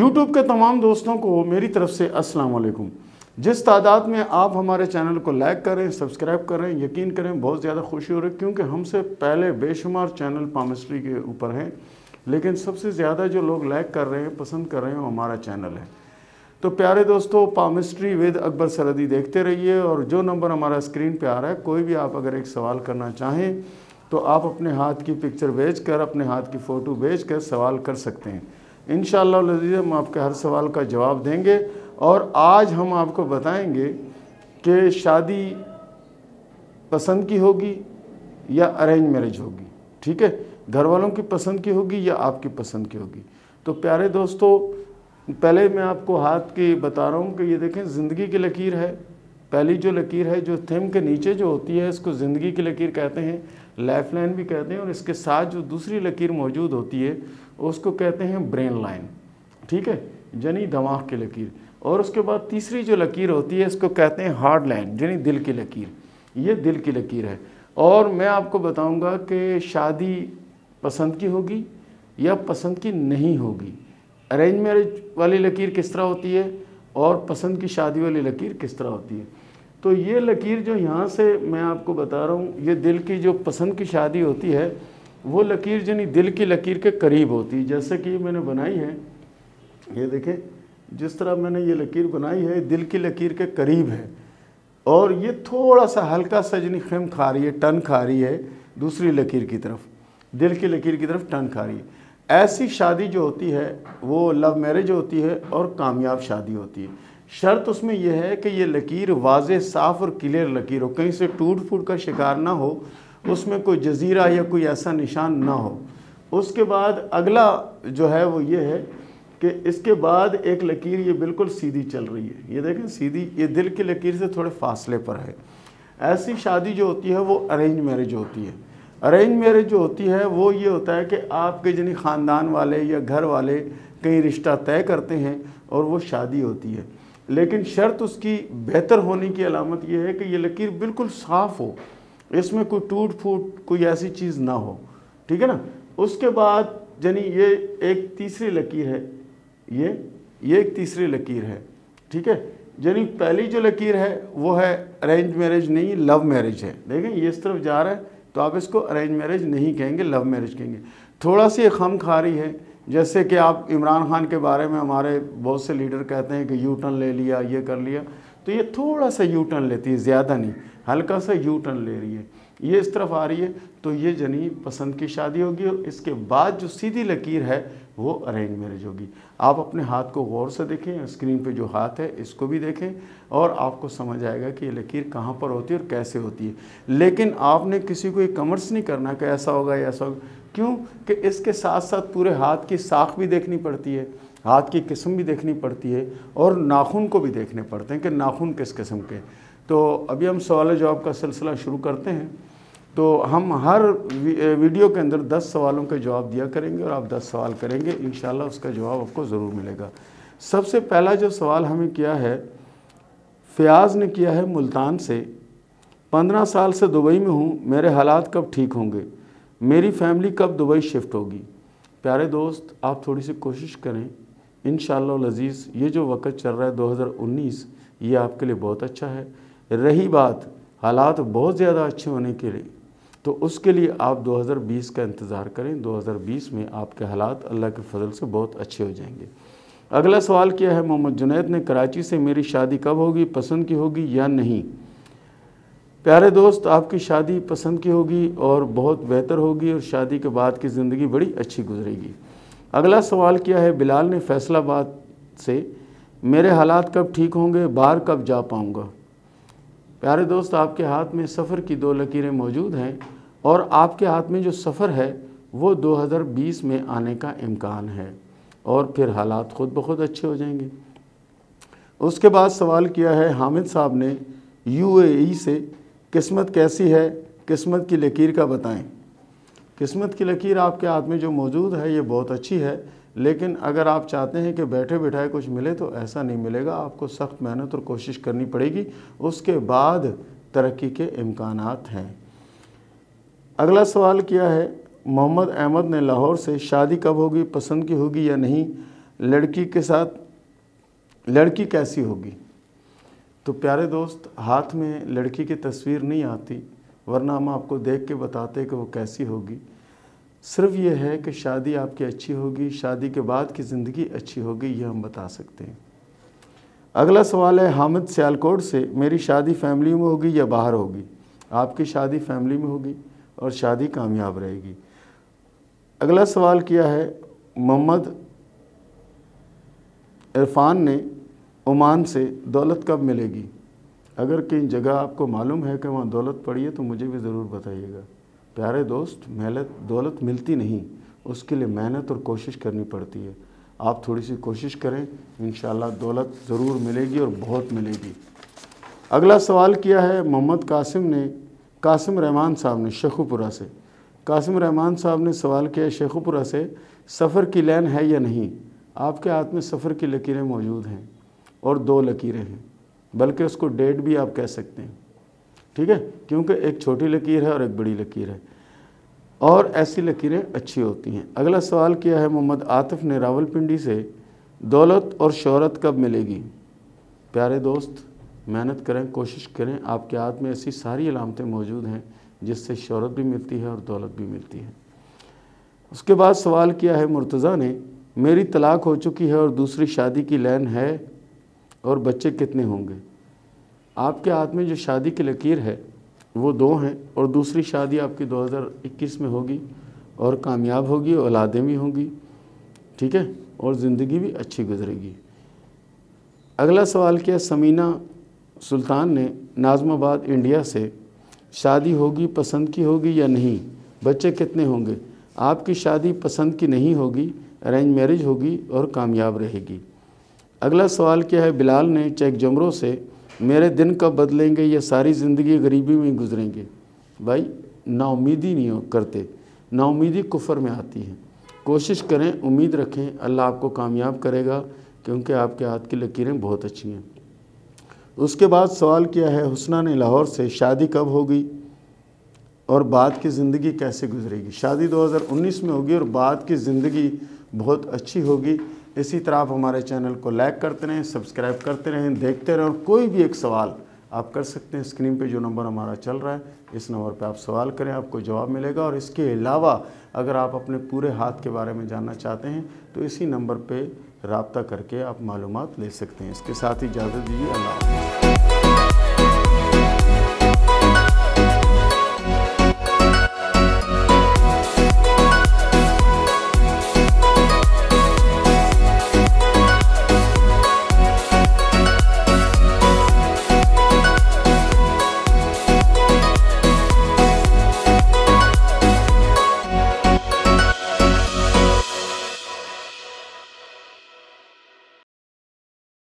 YouTube کے تمام دوستوں کو میری طرف سے السلام علیکم۔ جس تعداد میں آپ ہمارے چینل کو لائک کریں، سبسکرائب کریں، یقین کریں، بہت زیادہ خوشی ہو رہی ہے کیونکہ ہم سے پہلے بے شمار چینل پامسٹری کے اوپر ہیں۔ لیکن سب سے زیادہ جو لوگ لائک کر رہے ہیں، پسند کر رہے ہیں، وہ ہمارا چینل ہے۔ تو پیارے دوستو پامسٹری ود اکبر سردی دیکھتے رہیے اور جو نمبر ہمارا اسکرین پہ آ رہا ہے، کوئی بھی آپ اگر ایک سوال کرنا چاہیں، تو آپ اپنے ہاتھ کی پکچر بھیج کر، اپنے ہاتھ کی فوٹو بھیج کر سوال کر سکتے ہیں۔ انشاءاللہ العزیز ہم آپ کے ہر سوال کا جواب دیں گے اور آج ہم آپ کو بتائیں گے کہ شادی پسند کی ہوگی یا ارینج میرج ہوگی؟ ٹھیک ہے؟ گھر والوں کی پسند کی ہوگی یا آپ کی پسند کی ہوگی؟ تو پیارے دوستو، پہلے میں آپ کو ہاتھ کی بتا رہا ہوں کہ یہ دیکھیں، زندگی کی لکیر ہے۔ پہلی جو لکیر ہے، جو تھم کے نیچے جو ہوتی ہے، اس کو زندگی کی لکیر کہتے ہیں، لائف لائن بھی کہتے ہیں، اور اس کے ساتھ جو دوسری لکیر موجود ہوتی ہے، اس کو کہتے ہیں برین لائن۔ ٹھیک ہے؟ جنی دماغ کی لکیر۔ اور اس کے بعد تیسری جو لکیر ہوتی ہے، اس کو کہتے ہیں ہارڈ لائن جنی دل کی لکیر۔ یہ دل کی لکیر ہے۔ اور میں آپ کو بتاؤں گا کہ شادی پسند کی ہوگی یا پسند کی نہیں ہوگی۔ ارینج میرج والی لکیر کس طرح ہوتی ہے اور پسند کی شادی والی لکیر کس طرح ہوتی ہے؟ تو یہ لکیر جو یہاں سے میں آپ کو بتا رہا ہوں، یہ دل کی جو پسند کی شادی ہوتی ہے، وہ لکیر جنی دل کی لکیر کے قریب ہوتی ہے۔ جیسے کہ یہ میں نے بنائی ہے، یہ دیکھیں، جس طرح میں نے یہ لکیر بنائی ہے دل کی لکیر کے قریب ہے۔ اور یہ تھوڑا سا ہلکا سا جنی خم کھا رہی ہے، ٹن کھا رہی ہے دوسری لکیر کی طرف۔ دل کی لکیر کی طرف ٹن کھا رہی ہے۔ ایسی شادی جو ہوتی ہے، وہ لو میرج ہوتی ہے اور کامیاب شادی ہوتی ہے۔ شرط اس میں یہ ہے کہ یہ لکیر واضح صاف اور کلیئر لکیر ہو، کہیں سے ٹوٹ پھوٹ کا شکار نہ ہو، اس میں کوئی جزیرہ یا کوئی ایسا نشان نہ ہو۔ اس کے بعد اگلا جو ہے وہ یہ ہے کہ اس کے بعد ایک لکیر یہ بالکل سیدھی چل رہی ہے۔ یہ دیکھیں سیدھی، یہ دل کی لکیر سے تھوڑے فاصلے پر ہے۔ ایسی شادی جو ہوتی ہے وہ ارینج میرج ہوتی ہے۔ ارینج میرج جو ہوتی ہے وہ یہ ہوتا ہے کہ آپ کے جنی خاندان والے یا گھر والے کہیں رشتہ طے کرتے ہیں اور وہ شادی ہوتی ہے۔ لیکن شرط اس کی بہتر ہونے کی علامت یہ ہے کہ یہ لکیر بالکل صاف ہو۔ اس میں کوئی ٹوٹ پھوٹ کوئی ایسی چیز نہ ہو۔ ٹھیک ہے نا؟ اس کے بعد یعنی یہ ایک تیسری لکیر ہے۔ یہ یہ ایک تیسری لکیر ہے۔ ٹھیک ہے؟ یعنی پہلی جو لکیر ہے وہ ہے ارینج میرج نہیں لو میرج ہے۔ دیکھیں، یہ اس طرف جا رہا ہے تو آپ اس کو ارینج میرج نہیں کہیں گے لو میرج کہیں گے۔ تھوڑا سی خم کھا رہی ہے۔ جیسے کہ آپ عمران خان کے بارے میں ہمارے بہت سے لیڈر کہتے ہیں کہ یو ٹرن لے لیا، یہ کر لیا۔ تو یہ تھوڑا سا یو ٹرن لیتی ہے، زیادہ نہیں، ہلکا سا یو ٹرن لے رہی ہے۔ یہ اس طرف آ رہی ہے، تو یہ جنی پسند کی شادی ہوگی اور اس کے بعد جو سیدھی لکیر ہے وہ ارینج میرج ہوگی۔ آپ اپنے ہاتھ کو غور سے دیکھیں، اسکرین پہ جو ہاتھ ہے اس کو بھی دیکھیں اور آپ کو سمجھ آئے گا کہ یہ لکیر کہاں پر ہوتی ہے اور کیسے ہوتی ہے۔ لیکن آپ نے کسی کو یہ کمرس نہیں کرنا کہ ایسا ہوگا یا ایسا ہوگا۔ کیوں کہ اس کے ساتھ ساتھ پورے ہاتھ کی ساخ بھی دیکھنی پڑتی ہے، ہاتھ کی قسم بھی دیکھنی پڑتی ہے اور ناخن کو بھی دیکھنے پڑتے ہیں کہ ناخن کس قسم کے۔ تو ابھی ہم سوال جواب کا سلسلہ شروع کرتے ہیں۔ تو ہم ہر ویڈیو کے اندر دس سوالوں کے جواب دیا کریں گے اور آپ دس سوال کریں گے، انشاءاللہ اس کا جواب آپ کو ضرور ملے گا۔ سب سے پہلا جو سوال ہمیں کیا ہے، فیاض نے کیا ہے ملتان سے، پندرہ سال سے دبئی میں ہوں، میرے حالات کب ٹھیک ہوں گے؟ میری فیملی کب دبئی شفٹ ہوگی؟ پیارے دوست، آپ تھوڑی سی کوشش کریں۔ انشاءاللہ العزیز یہ جو وقت چل رہا ہے دو ہزار انیس، یہ آپ کے لیے بہت اچھا ہے۔ رہی بات، حالات بہت زیادہ اچھے ہونے کے لیے۔ تو اس کے لیے آپ دو ہزار بیس کا انتظار کریں۔ دو ہزار بیس میں آپ کے حالات اللہ کے فضل سے بہت اچھے ہو جائیں گے۔ اگلا سوال کیا ہے؟ محمد جنید نے، کراچی سے میری شادی کب ہوگی؟ پسند کی ہوگی یا نہیں؟ پیارے دوست، آپ کی شادی پسند کی ہوگی اور بہت بہتر ہوگی اور شادی کے بعد کی زندگی بڑی اچھی گزرے گی۔ اگلا سوال کیا ہے؟ بلال نے فیصل آباد سے، میرے حالات کب ٹھیک ہوں گے؟ باہر کب جا پاؤں گا؟ پیارے دوست، آپ کے ہاتھ میں سفر کی دو لکیریں موجود ہیں اور آپ کے ہاتھ میں جو سفر ہے، وہ دو ہزار بیس میں آنے کا امکان ہے اور پھر حالات خود بخود اچھے ہو جائیں گے۔ اس کے بعد سوال کیا ہے؟ حامد صاحب نے یو اے ای سے قسمت کیسی ہے؟ قسمت کی لکیر کا بتائیں۔ قسمت کی لکیر آپ کے ہاتھ میں جو موجود ہے، یہ بہت اچھی ہے، لیکن اگر آپ چاہتے ہیں کہ بیٹھے بٹھائے کچھ ملے تو ایسا نہیں ملے گا۔ آپ کو سخت محنت اور کوشش کرنی پڑے گی۔ اس کے بعد ترقی کے امکانات ہیں۔ اگلا سوال کیا ہے؟ محمد احمد نے لاہور سے شادی کب ہوگی؟ پسند کی ہوگی یا نہیں؟ لڑکی کے ساتھ، لڑکی کیسی ہوگی؟ تو پیارے دوست، ہاتھ میں لڑکی کی تصویر نہیں آتی، ورنہ ہم آپ کو دیکھ کے بتاتے کہ وہ کیسی ہوگی۔ صرف یہ ہے کہ شادی آپ کی اچھی ہوگی، شادی کے بعد کی زندگی اچھی ہوگی، یہ ہم بتا سکتے ہیں۔ اگلا سوال ہے، حامد سیالکوٹ سے، میری شادی فیملی میں ہوگی یا باہر ہوگی؟ آپ کی شادی فیملی میں ہوگی اور شادی کامیاب رہے گی۔ اگلا سوال کیا ہے؟ محمد عرفان نے عمان سے دولت کب ملے گی؟ اگر کہیں جگہ آپ کو معلوم ہے کہ وہاں دولت پڑی ہے تو مجھے بھی ضرور بتائیے گا۔ پیارے دوست محنت دولت ملتی نہیں، اس کے لیے محنت اور کوشش کرنی پڑتی ہے۔ آپ تھوڑی سی کوشش کریں، انشاءاللہ دولت ضرور ملے گی اور بہت ملے گی۔ اگلا سوال کیا ہے؟ محمد قاسم نے، قاسم رحمان صاحب نے شیخو پورہ سے۔ قاسم رحمان صاحب نے سوال کیا ہے شیخو پورہ سے سفر کی لین ہے یا نہیں؟ آپ کے ہاتھ میں سفر کی لکیریں موجود ہیں۔ اور دو لکیریں ہیں۔ بلکہ اس کو ڈیٹ بھی آپ کہہ سکتے ہیں۔ ٹھیک ہے؟ کیونکہ ایک چھوٹی لکیر ہے اور ایک بڑی لکیر ہے۔ اور ایسی لکیریں اچھی ہوتی ہیں۔ اگلا سوال کیا ہے محمد عاطف نے راول پنڈی سے دولت اور شہرت کب ملے گی؟ پیارے دوست، محنت کریں، کوشش کریں۔ آپ کے ہاتھ میں ایسی ساری علامتیں موجود ہیں جس سے شہرت بھی ملتی ہے اور دولت بھی ملتی ہے۔ اس کے بعد سوال کیا ہے مرتضیٰ نے، میری طلاق ہو چکی ہے اور دوسری شادی کی لین ہے اور بچے کتنے ہوں گے؟ آپ کے ہاتھ میں جو شادی کی لکیر ہے، وہ دو ہیں اور دوسری شادی آپ کی دو ہزار اکیس میں ہوگی اور کامیاب ہوگی اولادیں بھی ہوں گی، ٹھیک ہے؟ اور زندگی بھی اچھی گزرے گی۔ اگلا سوال کیا؟ سمینہ سلطان نے نازم آباد انڈیا سے شادی ہوگی پسند کی ہوگی یا نہیں؟ بچے کتنے ہوں گے؟ آپ کی شادی پسند کی نہیں ہوگی، ارینج میرج ہوگی اور کامیاب رہے گی۔ اگلا سوال کیا ہے؟ بلال نے چیک جمروں سے میرے دن کب بدلیں گے یا ساری زندگی غریبی میں گزریں گے؟ بھائی نا امیدی نہیں کرتے۔ نا امیدی کفر میں آتی ہے۔ کوشش کریں، امید رکھیں، اللہ آپ کو کامیاب کرے گا کیونکہ آپ کے ہاتھ کی لکیریں بہت اچھی ہیں۔ اس کے بعد سوال کیا ہے؟ حسنہ نے لاہور سے شادی کب ہوگی اور بعد کی زندگی کیسے گزرے گی؟ شادی دو ہزار انیس میں ہوگی اور بعد کی زندگی بہت اچھی ہوگی۔ اسی طرح آپ ہمارے چینل کو لائک کرتے رہیں، سبسکرائب کرتے رہیں، دیکھتے رہیں اور کوئی بھی ایک سوال آپ کر سکتے ہیں۔ اسکرین پہ جو نمبر ہمارا چل رہا ہے، اس نمبر پہ آپ سوال کریں، آپ کو جواب ملے گا۔ اور اس کے علاوہ اگر آپ اپنے پورے ہاتھ کے بارے میں جاننا چاہتے ہیں، تو اسی نمبر پہ رابطہ کر کے آپ معلومات لے سکتے ہیں۔ اس کے ساتھ ہی اجازت دیجیے۔ اللہ حافظ۔